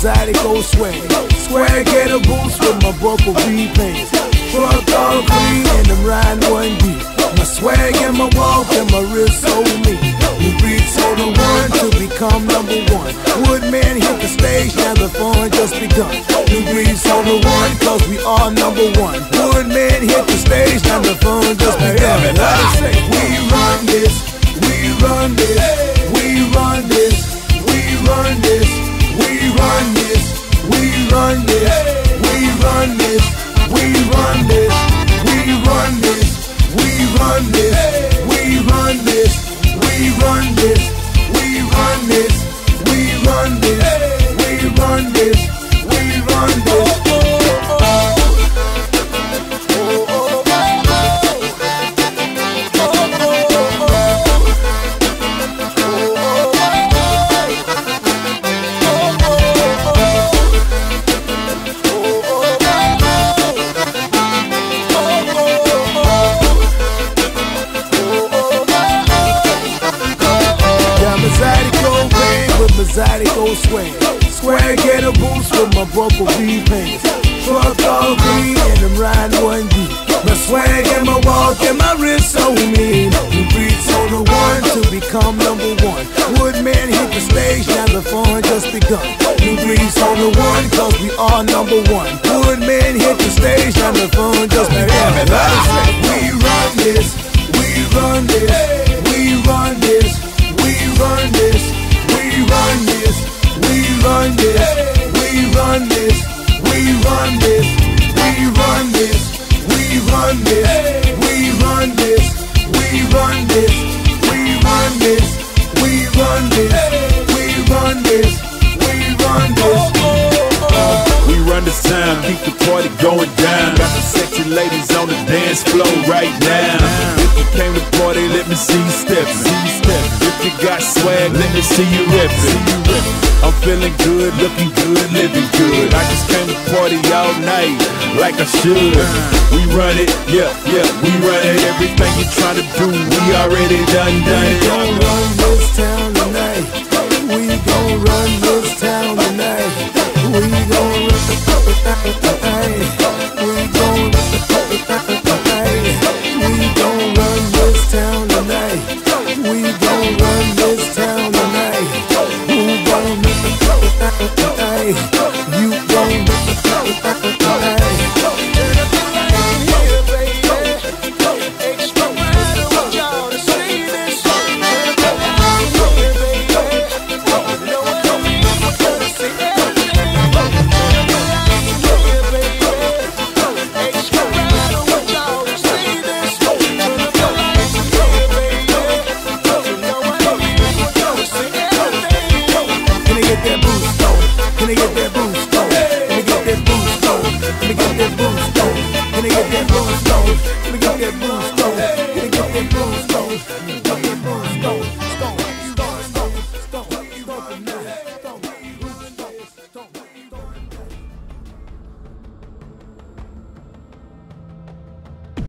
Zydeco swag. Swag get a boost with my buckle V pants. Truck all green and I'm riding one deep. My swag and my walk and my wrist so mean. We reach on the one to become number one. Woodman hit the stage, now the fun just begun. We reach on the one cause we are number one. Woodman hit the stage, now the fun just begun. We run this, we run this, we run this, we run this, honest my Zydeco swag. Swag get a boost with my buckle V pants. Truck all green and I'm riding one deep. My swag and my walk and my wrist so mean. We reach on the one to become number one. Woodman hit the stage, now the fun just begun. We reach on the one cause we are number one. Woodman hit the stage, now the fun just begun. We run this, we run this, Run this time, keep the party going down. Got the sexy ladies on the dance floor right now. If you came to party, let me see you steppin'. If you got swag, let me see you reppin'. I'm feeling good, looking good, living good. I just came to party all night, like I should. We run it, yeah, yeah, we run it. Everything you try to do, we already done done it. We me get booze.